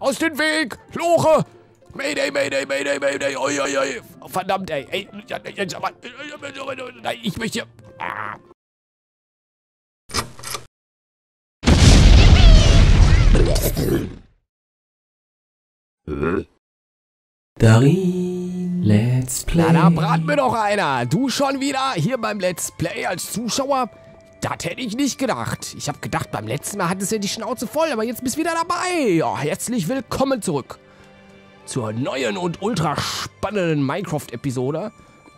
Aus dem Weg! Lore! Mayday, Mayday, Mayday, Mayday! Oi, oi, oi! Verdammt, ey! ey jetzt aber, nein, ich möchte. Ah. Darin, Let's Play. Na, da brat mir doch einer. Du schon wieder hier beim Let's Play als Zuschauer? Das hätte ich nicht gedacht. Ich habe gedacht, beim letzten Mal hattest du ja die Schnauze voll, aber jetzt bist du wieder dabei. Ja, herzlich willkommen zurück zur neuen und ultra spannenden Minecraft-Episode.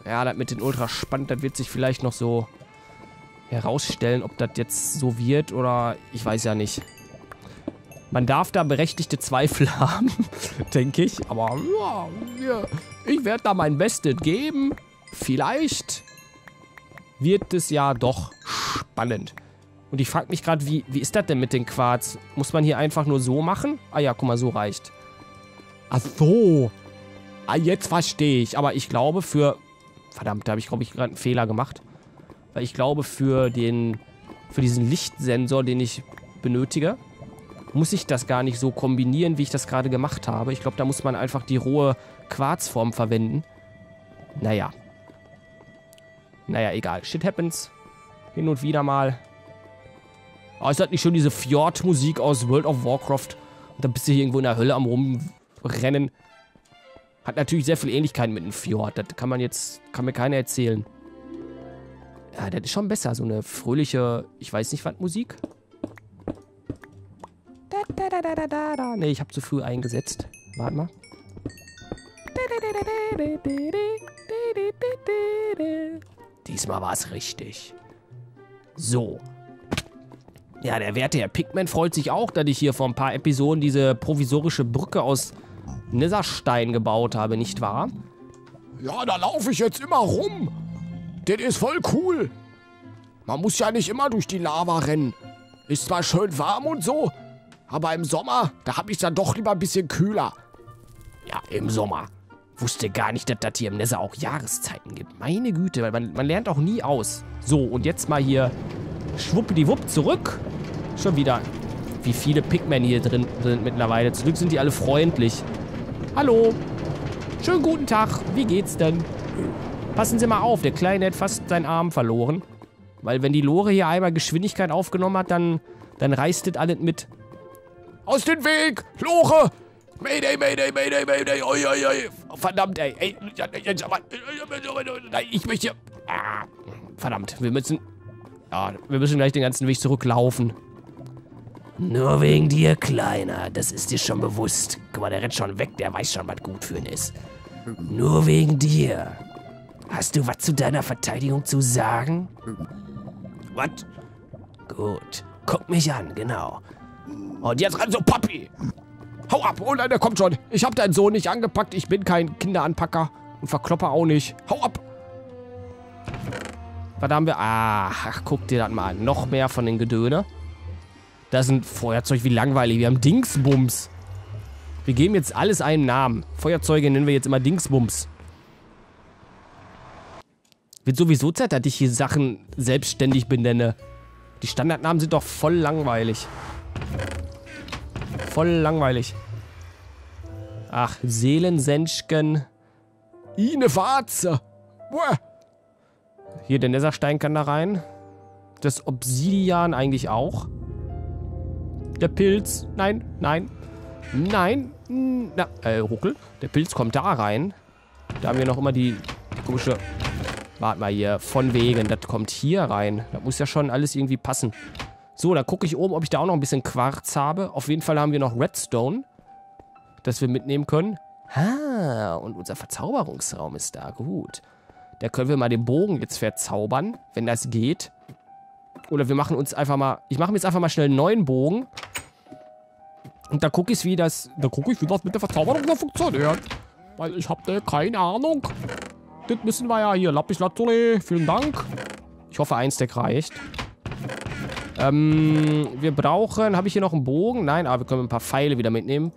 Ja, das mit den ultra spannend, das wird sich vielleicht noch so herausstellen, ob das jetzt so wird oder ich weiß ja nicht. Man darf da berechtigte Zweifel haben, denke ich. Aber ja ich werde da mein Bestes geben. Vielleicht wird es ja doch spannend. Und ich frage mich gerade, wie, wie ist das denn mit den Quarz? Muss man hier einfach nur so machen? Ah ja, guck mal, so reicht. Ach so. Ah, jetzt verstehe ich. Aber ich glaube für... Verdammt, da habe ich, glaube ich, gerade einen Fehler gemacht. Weil ich glaube, für den... Für diesen Lichtsensor, den ich benötige, muss ich das gar nicht so kombinieren, wie ich das gerade gemacht habe. Ich glaube, da muss man einfach die rohe Quarzform verwenden. Naja. Naja, egal. Shit happens. Hin und wieder mal. Oh, ist das nicht schon diese Fjord-Musik aus World of Warcraft? Und dann bist du hier irgendwo in der Hölle am rumrennen. Hat natürlich sehr viel Ähnlichkeit mit einem Fjord. Das kann man jetzt, kann mir keiner erzählen. Ja, das ist schon besser. So eine fröhliche, ich weiß nicht was, Musik. Da, da, da, da, da, da. Nee, ich habe zu früh eingesetzt. Warte mal. Diesmal war es richtig. So. Ja, der werte Herr Pigman freut sich auch, dass ich hier vor ein paar Episoden diese provisorische Brücke aus Nisserstein gebaut habe, nicht wahr? Ja, da laufe ich jetzt immer rum. Das ist voll cool. Man muss ja nicht immer durch die Lava rennen. Ist zwar schön warm und so, aber im Sommer, da habe ich dann doch lieber ein bisschen kühler. Ja, im Sommer. Wusste gar nicht, dass das hier im Nether auch Jahreszeiten gibt. Meine Güte, weil man, man lernt auch nie aus. So, und jetzt mal hier schwuppdiwupp zurück. Schon wieder. Wie viele Pigmen hier drin sind mittlerweile. Zum Glück sind die alle freundlich. Hallo. Schönen guten Tag. Wie geht's denn? Passen Sie mal auf, der Kleine hat fast seinen Arm verloren. Weil wenn die Lore hier einmal Geschwindigkeit aufgenommen hat, dann, dann reißt das alles mit. Aus dem Weg! Lore! Mayday, Mayday, Mayday, Mayday! Oi, oi, oi! Verdammt, ey! ey nein, ich möchte. Ah, verdammt, wir müssen... Ja, wir müssen gleich den ganzen Weg zurücklaufen. Nur wegen dir, Kleiner. Das ist dir schon bewusst. Guck mal, der rennt schon weg. Der weiß schon, was gut für ihn ist. Nur wegen dir. Hast du was zu deiner Verteidigung zu sagen? Was? Gut. Guck mich an, genau. Und jetzt ran so, Papi. Hau ab. Oh nein, der kommt schon. Ich hab deinen Sohn nicht angepackt. Ich bin kein Kinderanpacker. Und Verklopper auch nicht. Hau ab. Was haben wir? Ah, ach, guck dir das mal an. Noch mehr von den Gedöne. Das sind Feuerzeug wie langweilig. Wir haben Dingsbums. Wir geben jetzt alles einen Namen. Feuerzeuge nennen wir jetzt immer Dingsbums. Wird sowieso Zeit, dass ich hier Sachen selbstständig benenne. Die Standardnamen sind doch voll langweilig. Voll langweilig. Ach, Seelensenschken. Ine Warze. Hier, der Netherstein kann da rein. Das Obsidian eigentlich auch. Der Pilz. Nein, nein. Nein. Na, äh, Ruckel. Der Pilz kommt da rein. Da haben wir noch immer die, die komische... Warte mal hier. Von wegen. Das kommt hier rein. Das muss ja schon alles irgendwie passen. So, dann gucke ich oben, ob ich da auch noch ein bisschen Quarz habe. Auf jeden Fall haben wir noch Redstone, das wir mitnehmen können. Ah, und unser Verzauberungsraum ist da. Gut. Da können wir mal den Bogen jetzt verzaubern, wenn das geht. Oder wir machen uns einfach mal... Ich mache mir jetzt einfach mal schnell einen neuen Bogen. Und da gucke ich, wie das... Da gucke ich, wie das mit der Verzauberung da funktioniert. Weil ich habe keine Ahnung. Das müssen wir ja hier. Lapis Lazuli, vielen Dank. Ich hoffe, ein Stack reicht. Ähm, wir brauchen... Habe ich hier noch einen Bogen? Nein, aber wir können ein paar Pfeile wieder mitnehmen.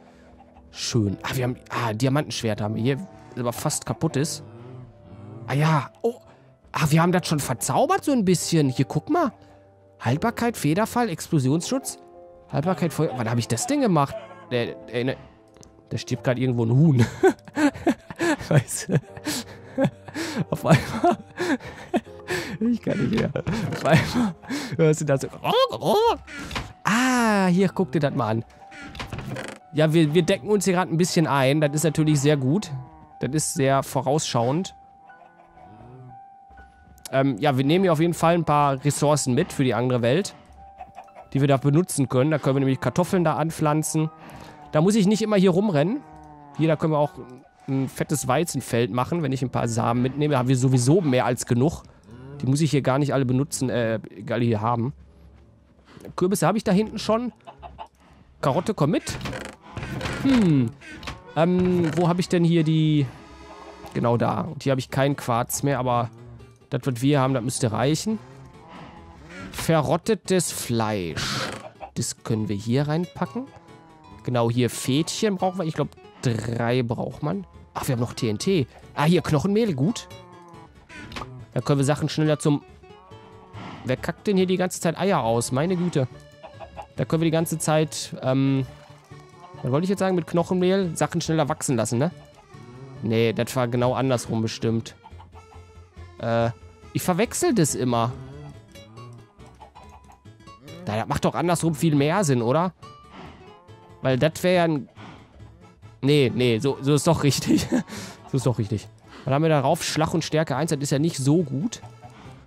Schön. Ah, wir haben... Ah, Diamantenschwert haben wir hier. Aber fast kaputt ist. Ah ja. Oh. Ah, wir haben das schon verzaubert so ein bisschen. Hier, guck mal. Haltbarkeit, Federfall, Explosionsschutz. Haltbarkeit, Feuer... Wann habe ich das denn gemacht? der, der, der, der stirbt gerade irgendwo ein Huhn. du? Auf einmal. ich kann nicht mehr. Einmal hörst du da so. Ah, hier, guck dir das mal an. Ja, wir, wir decken uns hier gerade ein bisschen ein. Das ist natürlich sehr gut. Das ist sehr vorausschauend. Ähm, ja, wir nehmen hier auf jeden Fall ein paar Ressourcen mit für die andere Welt. Die wir da benutzen können. Da können wir nämlich Kartoffeln da anpflanzen. Da muss ich nicht immer hier rumrennen. Hier, da können wir auch ein fettes Weizenfeld machen, wenn ich ein paar Samen mitnehme. Da haben wir sowieso mehr als genug. Die muss ich hier gar nicht alle benutzen, äh, alle hier haben. Kürbisse habe ich da hinten schon. Karotte, komm mit. Hm. Ähm, wo habe ich denn hier die... Genau da. Und hier habe ich keinen Quarz mehr, aber das, was wir haben, das müsste reichen. Verrottetes Fleisch. Das können wir hier reinpacken. Genau, hier Fädchen brauchen wir. Ich glaube, drei braucht man. Ach, wir haben noch TNT. Ah, hier Knochenmehl, gut. Da können wir Sachen schneller zum... Wer kackt denn hier die ganze Zeit Eier aus? Meine Güte. Da können wir die ganze Zeit, ähm... Was wollte ich jetzt sagen mit Knochenmehl? Sachen schneller wachsen lassen, ne? Nee, das war genau andersrum bestimmt. Äh, ich verwechsel das immer. Das macht doch andersrum viel mehr Sinn, oder? Weil das wäre ja ein... Nee, nee, so, so ist doch richtig. so ist doch richtig. Dann haben wir darauf Schlag und Stärke 1. Das ist ja nicht so gut.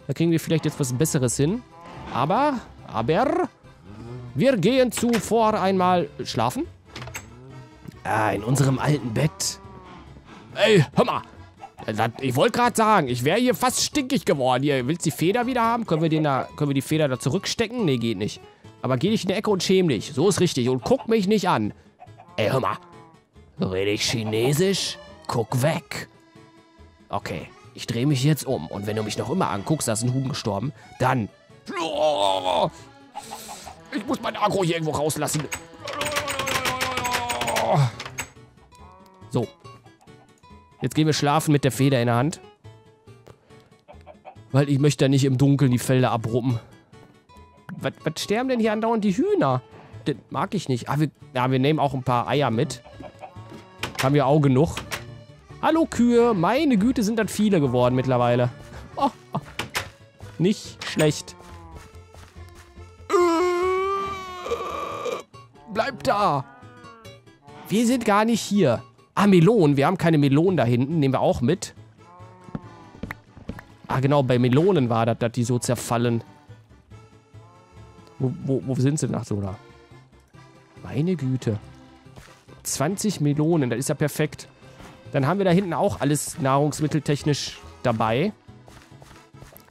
Da kriegen wir vielleicht jetzt was Besseres hin. Aber, aber... Wir gehen zuvor einmal schlafen. Ah, in unserem alten Bett. Ey, hör mal. Ich wollte gerade sagen, ich wäre hier fast stinkig geworden. Hier, willst du die Feder wieder haben? Können wir, den da, können wir die Feder da zurückstecken? Nee, geht nicht. Aber geh nicht in die Ecke und schäm dich. So ist richtig. Und guck mich nicht an. Ey, hör mal. Rede ich Chinesisch? Guck weg. Okay, ich drehe mich jetzt um. Und wenn du mich noch immer anguckst, da ist ein Huhn gestorben, dann... Ich muss mein Agro hier irgendwo rauslassen. So. Jetzt gehen wir schlafen mit der Feder in der Hand. Weil ich möchte ja nicht im Dunkeln die Felder abruppen. Was, was sterben denn hier andauernd die Hühner? Das mag ich nicht. Ah, wir, ja, wir nehmen auch ein paar Eier mit. Haben wir auch genug. Hallo Kühe. Meine Güte, sind das viele geworden mittlerweile. Oh, oh. Nicht schlecht. Bleib da. Wir sind gar nicht hier. Ah, Melonen. Wir haben keine Melonen da hinten. Nehmen wir auch mit. Ah, genau. Bei Melonen war das, dass die so zerfallen. Wo, wo, wo sind sie nach so da? Meine Güte. 20 Melonen. Das ist ja perfekt. Dann haben wir da hinten auch alles nahrungsmitteltechnisch dabei.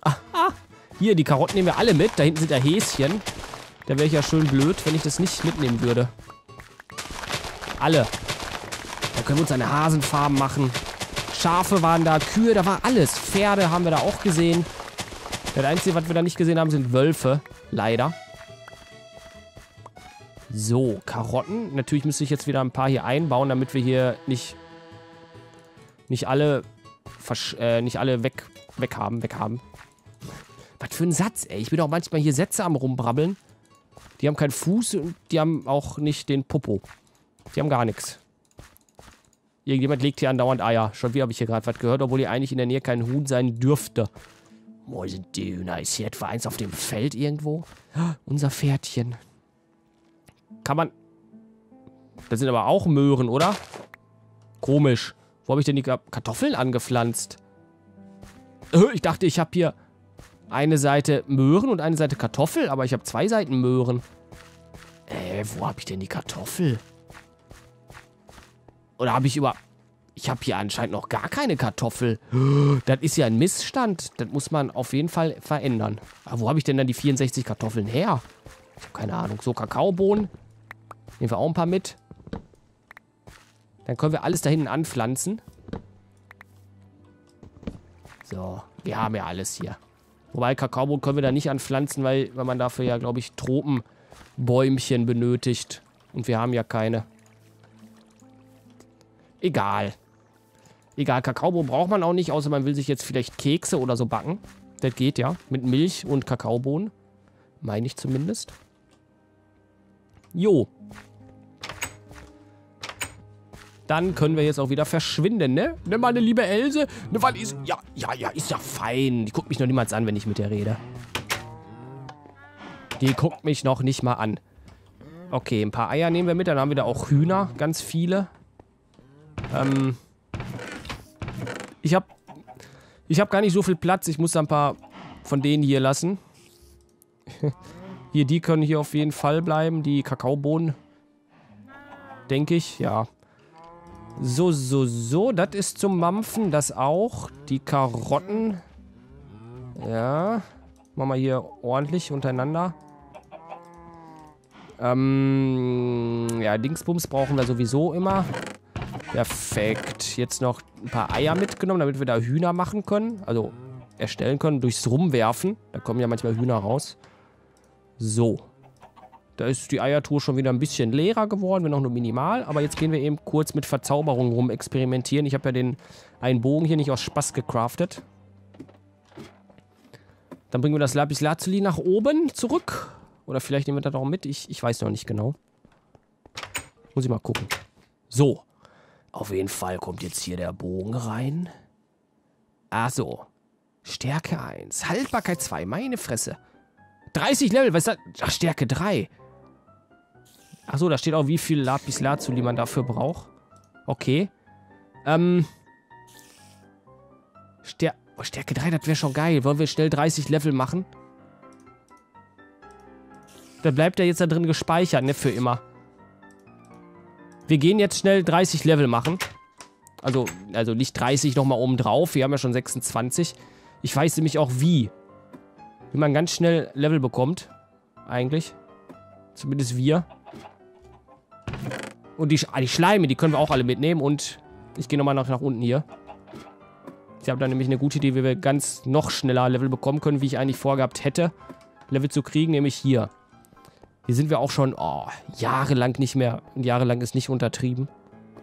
Aha. Hier, die Karotten nehmen wir alle mit. Da hinten sind ja Häschen. Da wäre ich ja schön blöd, wenn ich das nicht mitnehmen würde. Alle. Da können wir uns eine Hasenfarben machen. Schafe waren da, Kühe, da war alles. Pferde haben wir da auch gesehen. Das Einzige, was wir da nicht gesehen haben, sind Wölfe. Leider. So, Karotten. Natürlich müsste ich jetzt wieder ein paar hier einbauen, damit wir hier nicht nicht alle äh, nicht alle weg, weg haben, weg haben. Was für ein Satz, ey. Ich bin auch manchmal hier Sätze am rumbrabbeln. Die haben keinen Fuß und die haben auch nicht den Popo. Die haben gar nichts. Irgendjemand legt hier andauernd Eier. Schon wie habe ich hier gerade was gehört, obwohl hier eigentlich in der Nähe kein Huhn sein dürfte. Wo sind? Ist hier etwa eins auf dem Feld irgendwo? unser Pferdchen. Kann man... Das sind aber auch Möhren, oder? Komisch. Wo habe ich denn die Kartoffeln angepflanzt? Äh, ich dachte, ich habe hier eine Seite Möhren und eine Seite Kartoffel, aber ich habe zwei Seiten Möhren. Äh, wo habe ich denn die Kartoffel? Oder habe ich über... Ich habe hier anscheinend noch gar keine Kartoffel. Das ist ja ein Missstand. Das muss man auf jeden Fall verändern. Aber wo habe ich denn dann die 64 Kartoffeln her? Ich habe keine Ahnung. So, Kakaobohnen. Nehmen wir auch ein paar mit. Dann können wir alles da hinten anpflanzen. So, wir haben ja alles hier. Wobei Kakaobohnen können wir da nicht anpflanzen, weil, weil man dafür ja, glaube ich, Tropenbäumchen benötigt. Und wir haben ja keine. Egal. Egal, Kakaobohnen braucht man auch nicht, außer man will sich jetzt vielleicht Kekse oder so backen. Das geht ja. Mit Milch und dann können wir jetzt auch wieder verschwinden, ne? Ne, meine liebe Else? Ne, weil ist, ja, ja, ja, ist ja fein. Die guckt mich noch niemals an, wenn ich mit der rede. Die guckt mich noch nicht mal an. Okay, ein paar Eier nehmen wir mit. Dann haben wir da auch Hühner, ganz viele. Ähm, ich habe ich hab gar nicht so viel Platz. Ich muss da ein paar von denen hier lassen. hier, die können hier auf jeden Fall bleiben. Die Kakaobohnen. Denke ich, ja. So, so, so. Das ist zum Mampfen. Das auch. Die Karotten. Ja. Machen wir hier ordentlich untereinander. Ähm, ja, Dingsbums brauchen wir sowieso immer. Perfekt. Jetzt noch ein paar Eier mitgenommen, damit wir da Hühner machen können. Also erstellen können, durchs Rumwerfen. Da kommen ja manchmal Hühner raus. So. Da ist die Eiertour schon wieder ein bisschen leerer geworden, wenn auch nur minimal. Aber jetzt gehen wir eben kurz mit Verzauberung rum experimentieren. Ich habe ja den einen Bogen hier nicht aus Spaß gecraftet. Dann bringen wir das Lapis Lazuli nach oben zurück. Oder vielleicht nehmen wir das auch mit. Ich, ich weiß noch nicht genau. Muss ich mal gucken. So. Auf jeden Fall kommt jetzt hier der Bogen rein. Ach so. Stärke 1. Haltbarkeit 2. Meine Fresse. 30 Level. Was ist das? Ach, Stärke 3. Ach so, da steht auch, wie viel Lapis Lazuli man dafür braucht. Okay. Ähm. Stär oh, Stärke 3, das wäre schon geil. Wollen wir schnell 30 Level machen? Da bleibt er jetzt da drin gespeichert, ne, für immer. Wir gehen jetzt schnell 30 Level machen. Also, also nicht 30 nochmal oben drauf. Wir haben ja schon 26. Ich weiß nämlich auch wie. Wie man ganz schnell Level bekommt. Eigentlich. Zumindest wir. Und die, ah, die Schleime, die können wir auch alle mitnehmen. Und ich gehe nochmal nach, nach unten hier. Ich habe da nämlich eine gute Idee, wie wir ganz noch schneller Level bekommen können, wie ich eigentlich vorgehabt hätte, Level zu kriegen, nämlich hier. Hier sind wir auch schon oh, jahrelang nicht mehr. Und jahrelang ist nicht untertrieben.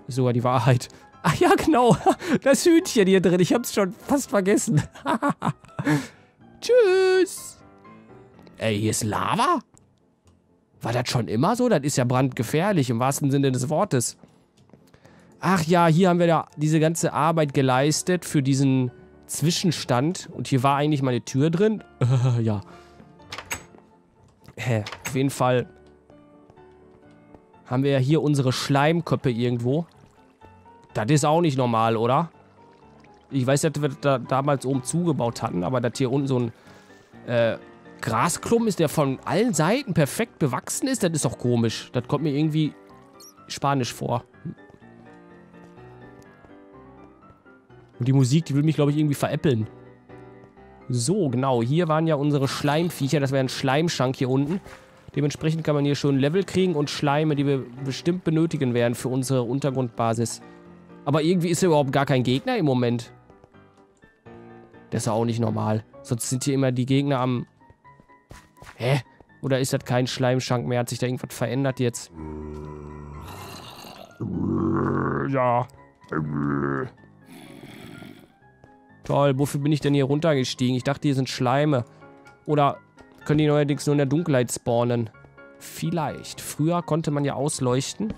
Ist sogar die Wahrheit. Ach ja, genau. Das Hühnchen hier drin. Ich hab's schon fast vergessen. Tschüss. Ey, hier ist Lava? War das schon immer so? Das ist ja brandgefährlich im wahrsten Sinne des Wortes. Ach ja, hier haben wir da diese ganze Arbeit geleistet für diesen Zwischenstand. Und hier war eigentlich mal eine Tür drin. ja. Hä, auf jeden Fall haben wir ja hier unsere Schleimköppe irgendwo. Das ist auch nicht normal, oder? Ich weiß, dass wir das da damals oben zugebaut hatten, aber dass hier unten so ein äh, Grasklumpen ist, der von allen Seiten perfekt bewachsen ist, das ist doch komisch. Das kommt mir irgendwie spanisch vor. Und die Musik, die will mich, glaube ich, irgendwie veräppeln. So, genau. Hier waren ja unsere Schleimviecher. Das wäre ein Schleimschank hier unten. Dementsprechend kann man hier schon Level kriegen und Schleime, die wir bestimmt benötigen werden für unsere Untergrundbasis. Aber irgendwie ist hier überhaupt gar kein Gegner im Moment. Das ist ja auch nicht normal. Sonst sind hier immer die Gegner am... Hä? Oder ist das kein Schleimschank mehr? Hat sich da irgendwas verändert jetzt? Ja. Toll, wofür bin ich denn hier runtergestiegen? Ich dachte, hier sind Schleime. Oder können die neuerdings nur in der Dunkelheit spawnen? Vielleicht. Früher konnte man ja ausleuchten.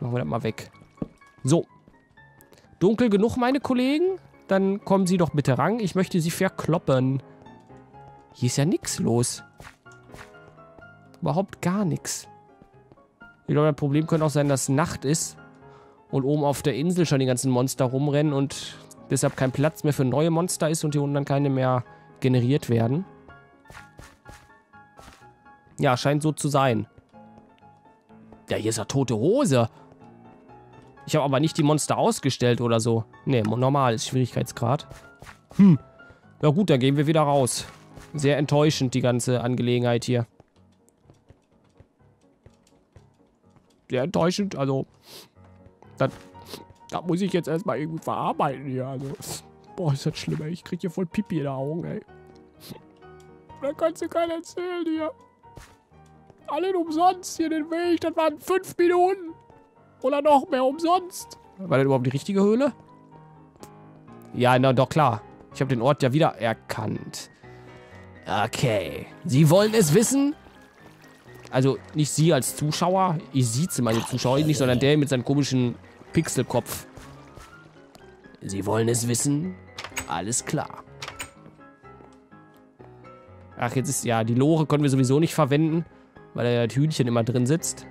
Machen wir das mal weg. So. Dunkel genug, meine Kollegen? Dann kommen Sie doch bitte ran. Ich möchte Sie verkloppen. Hier ist ja nichts los. Überhaupt gar nichts. Ich glaube, das Problem könnte auch sein, dass Nacht ist und oben auf der Insel schon die ganzen Monster rumrennen und deshalb kein Platz mehr für neue Monster ist und hier unten dann keine mehr generiert werden. Ja, scheint so zu sein. Ja, hier ist ja tote Hose. Ich habe aber nicht die Monster ausgestellt oder so. Ne, normal ist Schwierigkeitsgrad. Hm. Ja gut, dann gehen wir wieder raus. Sehr enttäuschend, die ganze Angelegenheit hier. Sehr enttäuschend, also... Das da muss ich jetzt erstmal irgendwie verarbeiten hier. Also, boah, ist das schlimm, ey. Ich krieg hier voll Pipi in den Augen, ey. Da kannst du keinen erzählen hier. Alle umsonst hier den Weg. Das waren fünf Minuten. Oder noch mehr umsonst. War das überhaupt die richtige Höhle? Ja, na doch, klar. Ich habe den Ort ja wieder erkannt. Okay. Sie wollen es wissen? Also nicht Sie als Zuschauer. Ich sieze meine Zuschauer nicht, sondern der mit seinen komischen Pixelkopf. Sie wollen es wissen? Alles klar. Ach, jetzt ist, ja, die Lore können wir sowieso nicht verwenden, weil da ja das Hühnchen immer drin sitzt.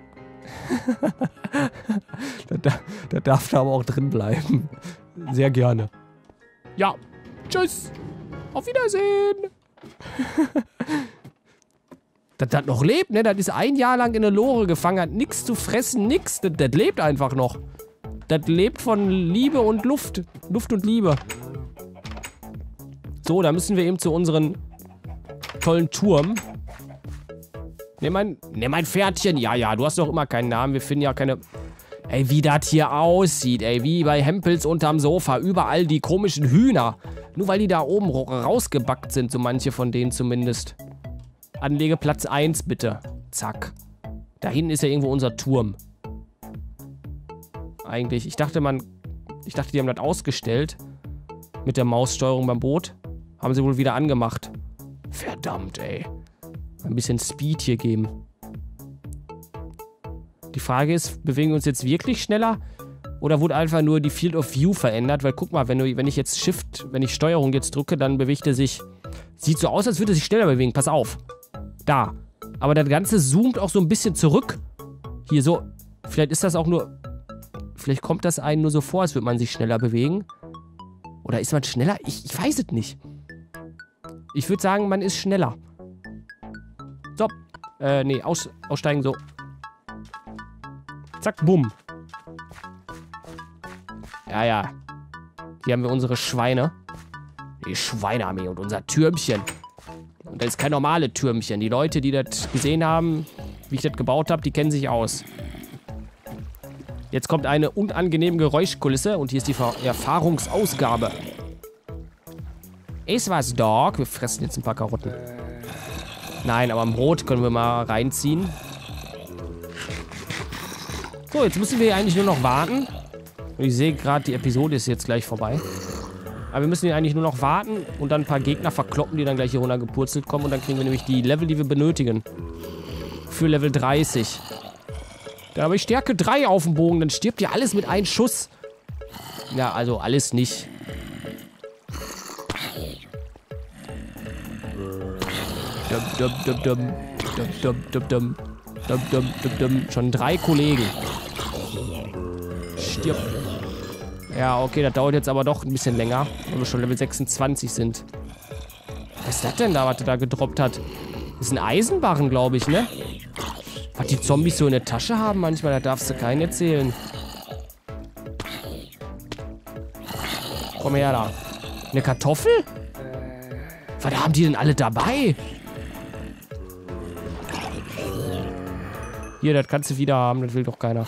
da, da darf da aber auch drin bleiben. Sehr gerne. Ja, tschüss. Auf Wiedersehen. das noch lebt, ne? Das ist ein Jahr lang in der Lore gefangen, hat nichts zu fressen, nix. Das, das lebt einfach noch. Das lebt von Liebe und Luft. Luft und Liebe. So, da müssen wir eben zu unseren tollen Turm. Nimm mein, nimm mein Pferdchen. Ja, ja, du hast doch immer keinen Namen. Wir finden ja keine... Ey, wie das hier aussieht, ey. Wie bei Hempels unterm Sofa. Überall die komischen Hühner. Nur weil die da oben rausgebackt sind, so manche von denen zumindest. Anlegeplatz 1, bitte. Zack. Da hinten ist ja irgendwo unser Turm. Eigentlich. Ich dachte, man... Ich dachte, die haben das ausgestellt. Mit der Maussteuerung beim Boot. Haben sie wohl wieder angemacht. Verdammt, ey. Ein bisschen Speed hier geben. Die Frage ist, bewegen wir uns jetzt wirklich schneller? Oder wurde einfach nur die Field of View verändert? Weil guck mal, wenn, du, wenn ich jetzt Shift, wenn ich Steuerung jetzt drücke, dann bewegt er sich... Sieht so aus, als würde er sich schneller bewegen. Pass auf. Da. Aber das Ganze zoomt auch so ein bisschen zurück. Hier so. Vielleicht ist das auch nur... Vielleicht kommt das einen nur so vor, als würde man sich schneller bewegen. Oder ist man schneller? Ich, ich weiß es nicht. Ich würde sagen, man ist schneller. So. Äh, nee, aus, aussteigen so. Zack, bumm. Ja, ja. Hier haben wir unsere Schweine. Die Schweinearmee und unser Türmchen. Und das ist kein normales Türmchen. Die Leute, die das gesehen haben, wie ich das gebaut habe, die kennen sich aus. Jetzt kommt eine unangenehme Geräuschkulisse und hier ist die Erfahrungsausgabe. Ist was, Dog? Wir fressen jetzt ein paar Karotten. Nein, aber im Brot können wir mal reinziehen. So, jetzt müssen wir hier eigentlich nur noch warten. Ich sehe gerade, die Episode ist jetzt gleich vorbei. Aber wir müssen hier eigentlich nur noch warten und dann ein paar Gegner verkloppen, die dann gleich hier runtergepurzelt kommen. Und dann kriegen wir nämlich die Level, die wir benötigen. Für Level 30. Da habe ich Stärke 3 auf dem Bogen. Dann stirbt ja alles mit einem Schuss. Ja, also alles nicht. Dum, dum, dum, dum. Dum, dum, dum, dum. Dum, dum, dum, dum. Schon drei Kollegen. Stirbt ja, okay, das dauert jetzt aber doch ein bisschen länger, weil wir schon Level 26 sind. Was ist das denn da, was er da gedroppt hat? Das ist ein Eisenbarren, glaube ich, ne? Was die Zombies so in der Tasche haben manchmal, da darfst du keinen erzählen. Komm her da. Eine Kartoffel? Was haben die denn alle dabei? Hier, das kannst du wieder haben, das will doch keiner.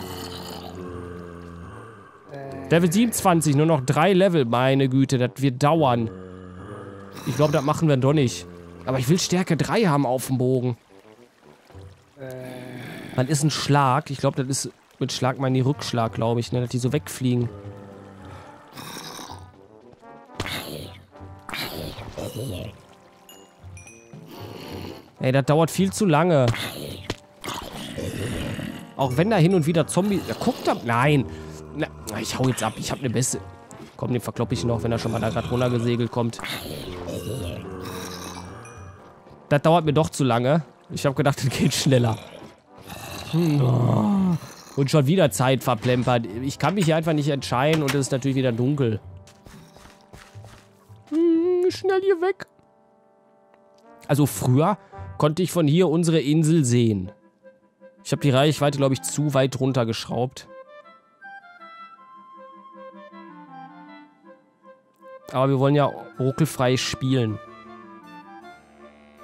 Level 27, nur noch drei Level. Meine Güte, das wird dauern. Ich glaube, das machen wir doch nicht. Aber ich will Stärke 3 haben auf dem Bogen. Man ist ein Schlag. Ich glaube, das ist mit Schlag mein die Rückschlag, glaube ich, ne? Dass die so wegfliegen. Ey, das dauert viel zu lange. Auch wenn da hin und wieder Zombie... Ja, guck da... Nein. Na, ich hau jetzt ab. Ich habe eine beste... Komm, den verkloppe ich noch, wenn er schon mal da gerade runtergesegelt kommt. Das dauert mir doch zu lange. Ich habe gedacht, das geht schneller. Hm. Und schon wieder Zeit verplempert. Ich kann mich hier einfach nicht entscheiden und es ist natürlich wieder dunkel. Hm, schnell hier weg. Also früher konnte ich von hier unsere Insel sehen. Ich habe die Reichweite, glaube ich, zu weit runtergeschraubt. Aber wir wollen ja ruckelfrei spielen.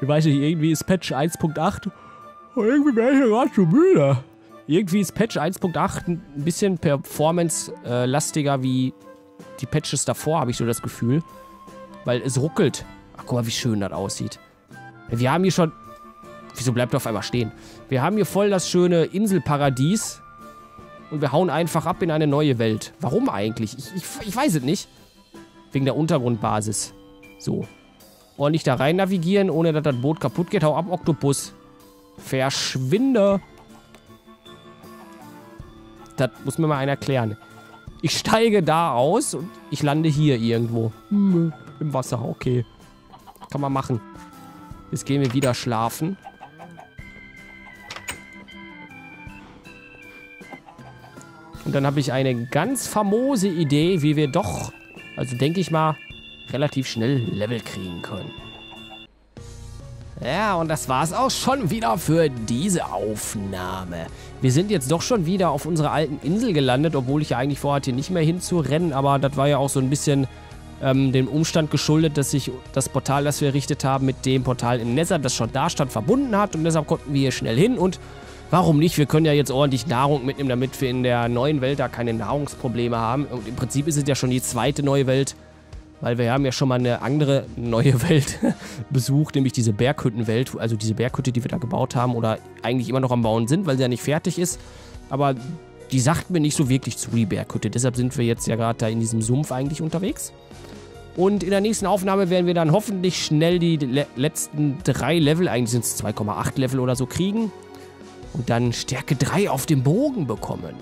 Ich weiß nicht, irgendwie ist Patch 1.8 und irgendwie wäre ich ja gerade schon müde. Irgendwie ist Patch 1.8 ein bisschen performance-lastiger wie die Patches davor, habe ich so das Gefühl. Weil es ruckelt. Ach, guck mal, wie schön das aussieht. Wir haben hier schon Wieso bleibt er auf einmal stehen? Wir haben hier voll das schöne Inselparadies. Und wir hauen einfach ab in eine neue Welt. Warum eigentlich? Ich, ich, ich weiß es nicht. Wegen der Untergrundbasis. So. Ordentlich da rein navigieren, ohne dass das Boot kaputt geht. Hau ab, Oktopus. Verschwinde. Das muss mir mal einer erklären. Ich steige da aus und ich lande hier irgendwo. Hm, Im Wasser, okay. Kann man machen. Jetzt gehen wir wieder schlafen. Und dann habe ich eine ganz famose Idee, wie wir doch, also denke ich mal, relativ schnell Level kriegen können. Ja, und das war es auch schon wieder für diese Aufnahme. Wir sind jetzt doch schon wieder auf unserer alten Insel gelandet, obwohl ich ja eigentlich vorhatte, hier nicht mehr hinzurennen, aber das war ja auch so ein bisschen ähm, dem Umstand geschuldet, dass sich das Portal, das wir errichtet haben, mit dem Portal im Nether, das schon da stand, verbunden hat und deshalb konnten wir hier schnell hin und warum nicht? Wir können ja jetzt ordentlich Nahrung mitnehmen, damit wir in der neuen Welt da keine Nahrungsprobleme haben und im Prinzip ist es ja schon die zweite neue Welt, weil wir haben ja schon mal eine andere neue Welt besucht, nämlich diese Berghüttenwelt, also diese Berghütte, die wir da gebaut haben oder eigentlich immer noch am Bauen sind, weil sie ja nicht fertig ist. Aber die sagt mir nicht so wirklich zu, die Berghütte. Deshalb sind wir jetzt ja gerade da in diesem Sumpf eigentlich unterwegs. Und in der nächsten Aufnahme werden wir dann hoffentlich schnell die le letzten drei Level, eigentlich sind es 2,8 Level oder so, kriegen. Und dann Stärke 3 auf dem Bogen bekommen.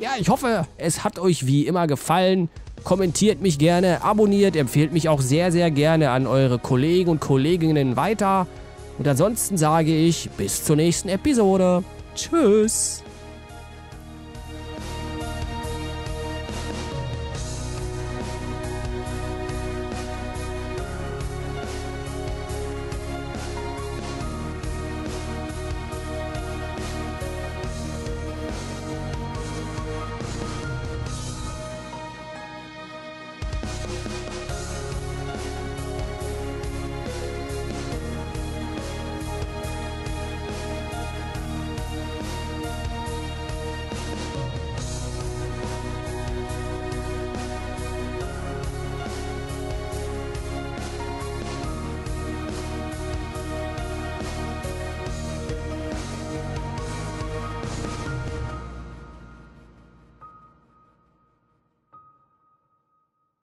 Ja, ich hoffe, es hat euch wie immer gefallen kommentiert mich gerne, abonniert, empfehlt mich auch sehr, sehr gerne an eure Kollegen und Kolleginnen weiter. Und ansonsten sage ich bis zur nächsten Episode. Tschüss.